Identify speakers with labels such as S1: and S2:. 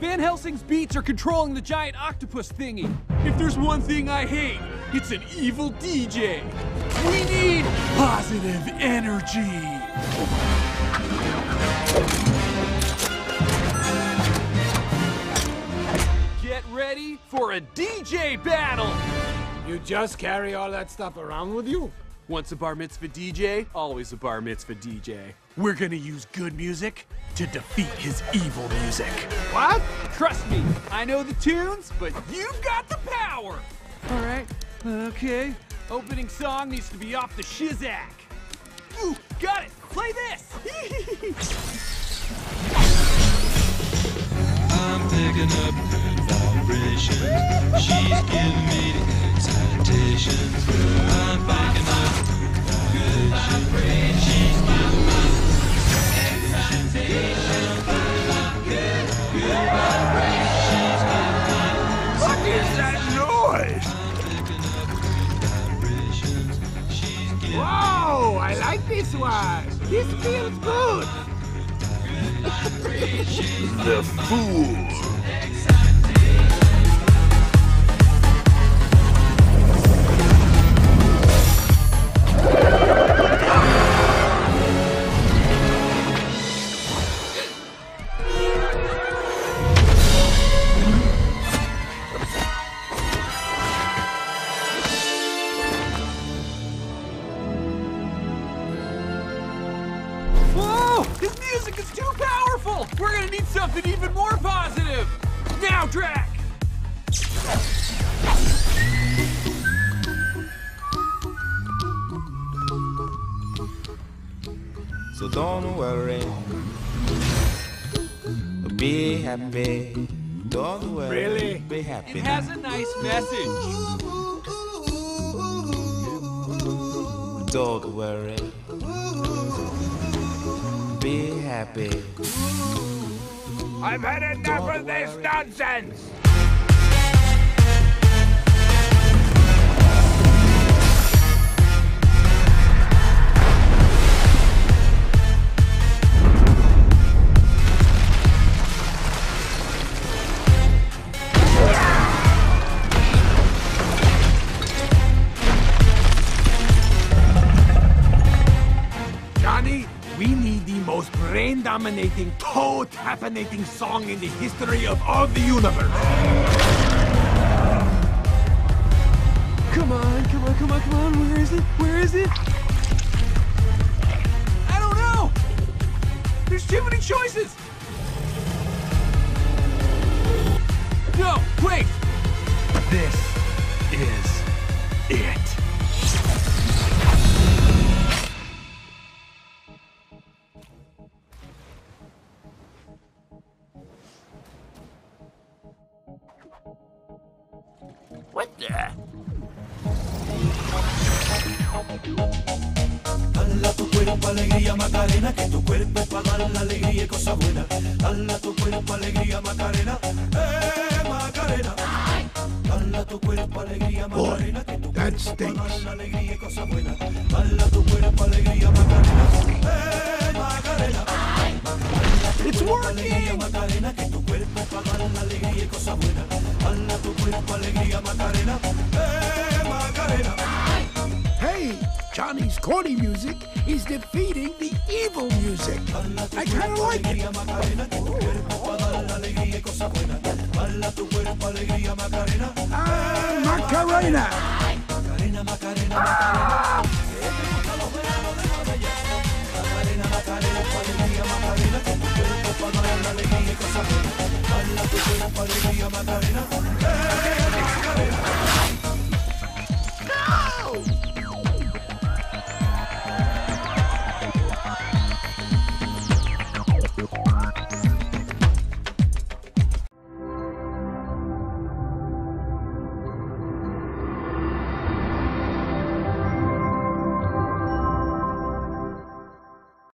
S1: Van Helsing's beats are controlling the giant octopus thingy. If there's one thing I hate, it's an evil DJ. We need positive energy. Get ready for a DJ battle!
S2: You just carry all that stuff around with you?
S1: Once a bar mitzvah DJ, always a bar mitzvah DJ. We're gonna use good music to defeat his evil music.
S2: What?
S1: Trust me, I know the tunes, but you've got the power! Alright, okay. Opening song needs to be off the Shizak. Ooh, got it! Play this!
S3: I'm picking up good vibrations. She's giving me the excitation. I'm
S2: this one. This feels good.
S4: The fool.
S1: This music is too powerful! We're gonna need something even more positive! Now, Drac!
S5: So don't worry. Be happy. Don't worry.
S2: Really?
S5: Be happy.
S1: It has a nice message.
S5: Don't worry. Happy.
S2: I've had enough of this nonsense. Brain-dominating, toe-tappinating song in the history of all the universe.
S1: Come on, come on, come on, come on. Where is it? Where is it? I don't know! There's too many choices! No, wait! This is
S2: What the?
S6: Dala tu cuerpo alegría Macarena, que tu cuerpo para dar la alegría y. Dala tu cuerpo alegría Macarena, eh Macarena. Dala tu cuerpo alegría Macarena, que tu cuerpo para dar la alegría y. Dala tu cuerpo alegría alegría Macarena, eh Macarena.
S2: Hey, Johnny's corny music is defeating the evil music. I kind of like it. Ah.
S6: Macarena, Macarena, Macarena.